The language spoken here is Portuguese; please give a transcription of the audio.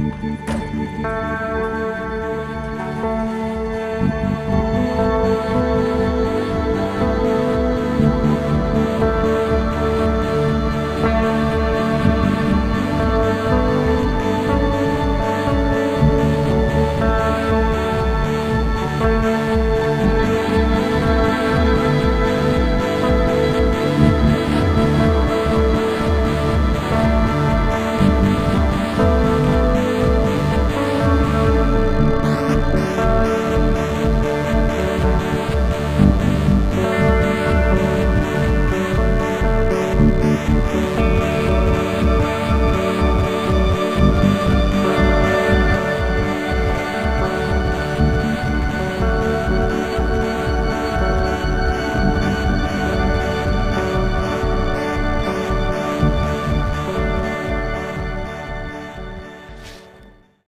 Música Bye.